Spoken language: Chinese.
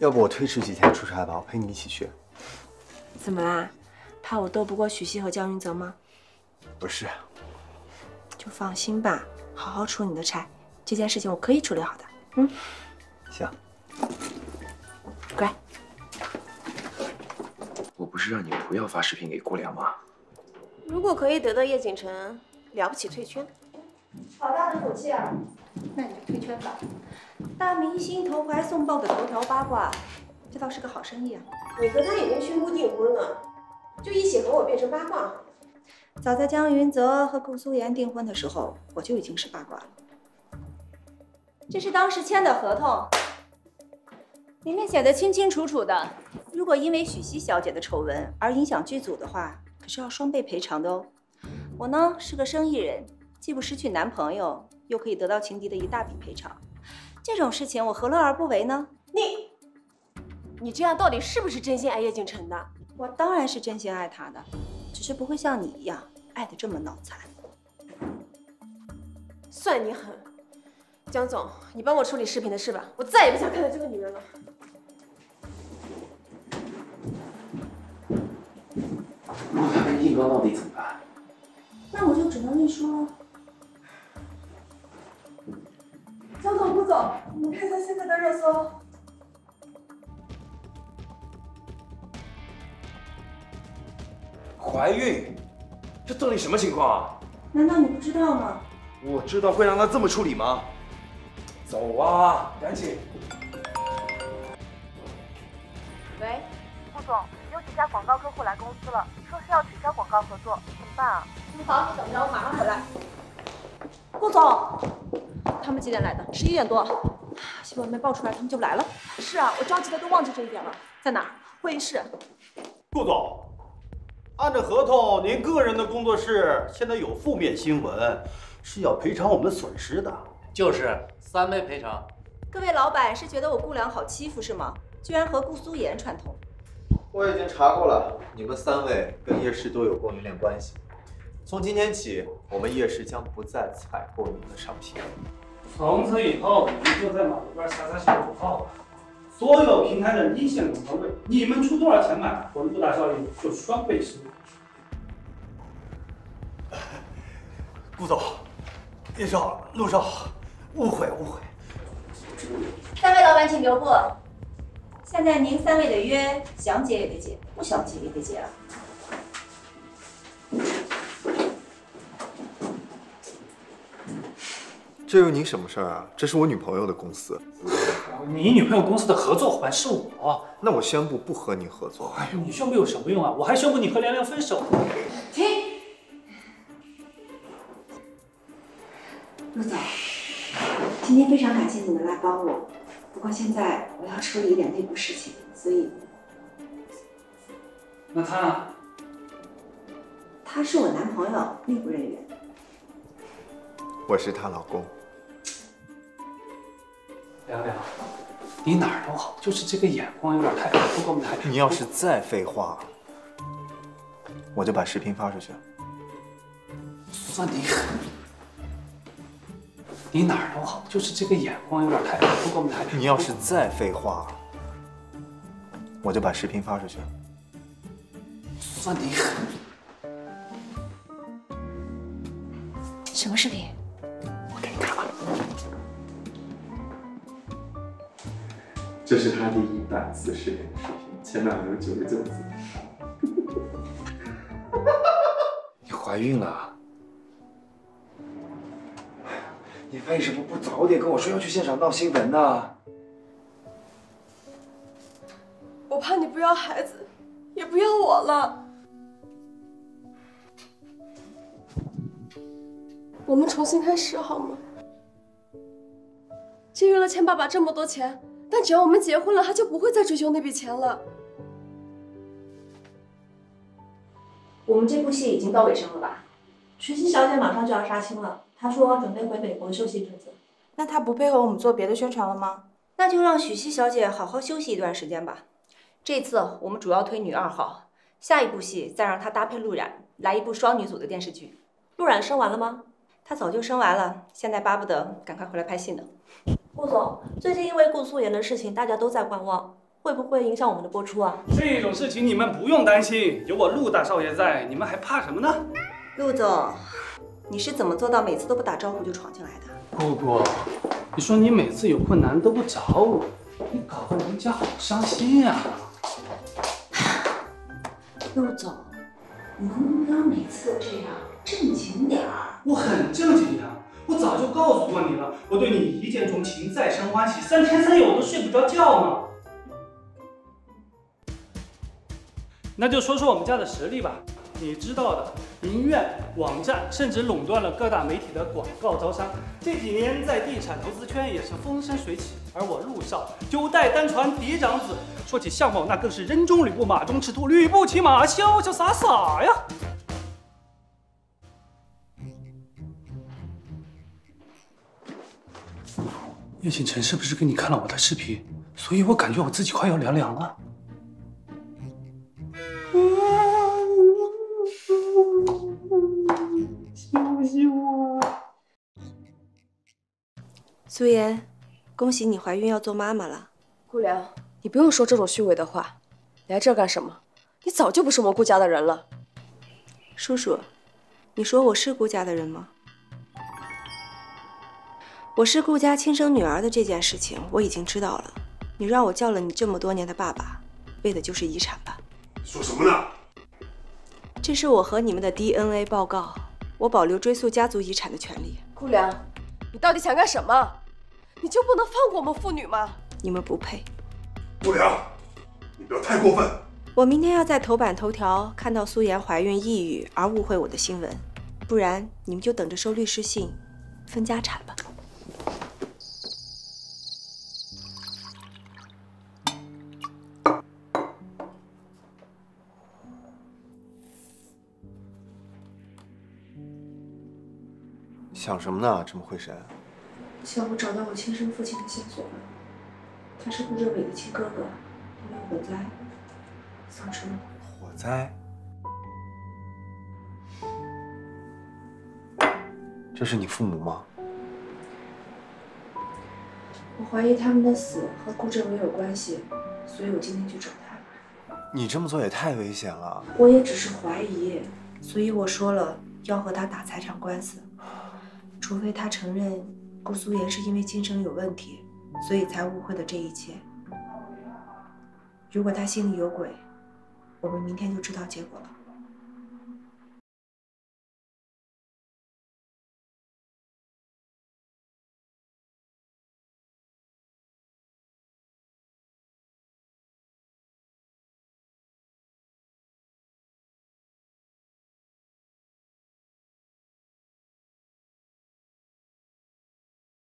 要不我推迟几天出差吧，我陪你一起去。怎么啦？怕我斗不过许熙和江云泽吗？不是，就放心吧，好好出你的差，这件事情我可以处理好的。嗯，行。乖。我不是让你不要发视频给顾良吗？如果可以得到叶景城，了不起退圈。好大的口气啊！那你就退圈吧。大明星投怀送抱的头条八卦，这倒是个好生意啊。你和他已经宣布订婚了，就一起和我变成八卦。早在江云泽和顾苏颜订婚的时候，我就已经是八卦了。这是当时签的合同，里面写的清清楚楚的。如果因为许熙小姐的丑闻而影响剧组的话，可是要双倍赔偿的哦。我呢是个生意人。既不失去男朋友，又可以得到情敌的一大笔赔偿，这种事情我何乐而不为呢？你，你这样到底是不是真心爱叶景辰的？我当然是真心爱他的，只是不会像你一样爱的这么脑残。算你狠，江总，你帮我处理视频的事吧，我再也不想看到这个女人了。那他跟硬刚到底怎么办？那我就只能认输。江怀孕？这到底什么情况啊？难道你不知道吗？我知道会让他这么处理吗？走啊，赶紧！喂，顾总，有几家广告客户来公司了，说是要取消广告合作，怎么办啊？你好，你等着，我马上回来。顾总。他们几点来的？十一点多，新闻没爆出来，他们就来了。是啊，我着急的都忘记这一点了。在哪儿？会议室。顾总，按照合同，您个人的工作室现在有负面新闻，是要赔偿我们损失的。就是三倍赔偿。各位老板是觉得我顾良好欺负是吗？居然和顾苏言串通。我已经查过了，你们三位跟叶氏都有供应链关系。从今天起，我们叶氏将不再采购你们的商品。从此以后，你们就在马路边撒撒小广告吧。所有平台的一线广告位，你们出多少钱买，我们布达效应就双倍收入。顾总，叶少、陆少，误会误会。三位老板请留步。现在您三位的约，想解也得解，不想解也得解啊。这有你什么事儿啊？这是我女朋友的公司。你女朋友公司的合作伙伴是我，那我宣布不和你合作。哎呦，你宣布有什么用啊？我还宣布你和凉凉分手。停！陆总，今天非常感谢你们来帮我，不过现在我要处理一点内部事情，所以……那他呢？他是我男朋友，内部人员。我是她老公。凉凉，你哪儿都好，就是这个眼光有点太不够太。你要是再废话，我就把视频发出去。算你狠！你哪儿都好，就是这个眼光有点太不够太。你要是再废话，我就把视频发出去。算你狠！什么视频？这是他第一百次视频的视频，前面还有九十九次。你怀孕了？你为什么不早点跟我说要去现场闹新闻呢？我怕你不要孩子，也不要我了。我们重新开始好吗？节约了欠爸爸这么多钱。但只要我们结婚了，他就不会再追究那笔钱了。我们这部戏已经到尾声了吧？徐熙小姐马上就要杀青了，她说准备回美国休息一阵子。那她不配合我们做别的宣传了吗？那就让许熙小姐好好休息一段时间吧。这次我们主要推女二号，下一部戏再让她搭配陆冉来一部双女组的电视剧。陆冉生完了吗？她早就生完了，现在巴不得赶快回来拍戏呢。顾总，最近因为顾素颜的事情，大家都在观望。会不会影响我们的播出啊？这种事情你们不用担心，有我陆大少爷在，你们还怕什么呢？陆总，你是怎么做到每次都不打招呼就闯进来的？姑姑，你说你每次有困难都不找我，你搞得人家好伤心呀、陆总，你能不能每次都这样正经点儿？我很正经我对你一见钟情，再生欢喜，三天三夜我都睡不着觉呢。那就说说我们家的实力吧。你知道的，银院、网站甚至垄断了各大媒体的广告招商，这几年在地产投资圈也是风生水起。而我陆少九代单传嫡长子，说起相貌那更是人中吕布，马中赤兔，吕布骑马，潇潇洒洒呀。叶锦晨是不是给你看了我的视频？所以我感觉我自己快要凉凉了。苏妍，恭喜你怀孕要做妈妈了。顾良，你不用说这种虚伪的话。你来这儿干什么？你早就不是我们顾家的人了。叔叔，你说我是顾家的人吗？我是顾家亲生女儿的这件事情我已经知道了。你让我叫了你这么多年的爸爸，为的就是遗产吧？说什么呢？这是我和你们的 DNA 报告，我保留追溯家族遗产的权利。顾良，你到底想干什么？你就不能放过我们父女吗？你们不配。顾良，你不要太过分。我明天要在头版头条看到苏妍怀孕抑郁而误会我的新闻，不然你们就等着收律师信，分家产吧。想什么呢？这么会神？想我找到我亲生父亲的线索了，他是顾正伟的亲哥哥，因为火灾丧生了。火灾？这是你父母吗？我怀疑他们的死和顾正伟有关系，所以我今天去找他。你这么做也太危险了。我也只是怀疑，所以我说了要和他打财产官司，除非他承认顾苏言是因为精神有问题，所以才误会的这一切。如果他心里有鬼，我们明天就知道结果了。